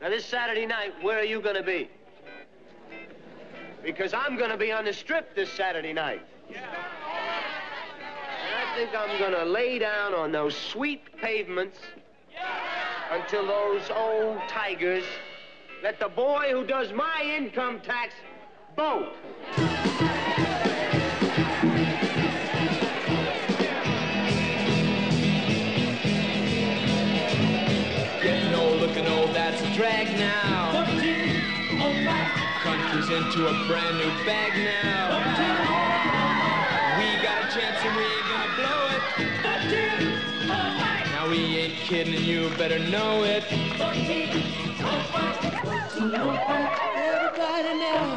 Now, this Saturday night, where are you going to be? Because I'm going to be on the strip this Saturday night. And I think I'm going to lay down on those sweet pavements until those old tigers let the boy who does my income tax vote. Drag now. Country's into a brand new bag now. We got a chance and we ain't gonna blow it. Now we ain't kidding and you better know it. Everybody now.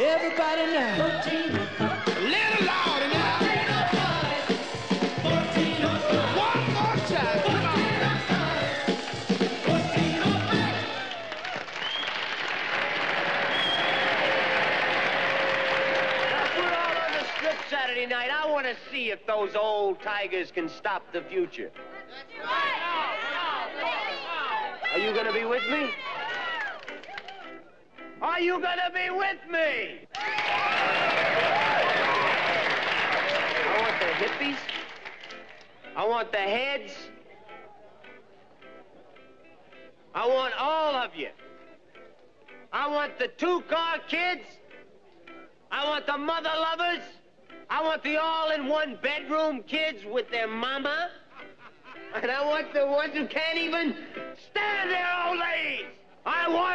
Everybody now. Little louder Saturday night. I want to see if those old tigers can stop the future. Are you going to be with me? Are you going to be with me? I want the hippies. I want the heads. I want all of you. I want the two-car kids. I want the mother lovers. I want the all-in-one bedroom kids with their mama. And I want the ones who can't even stand their old ladies. I want.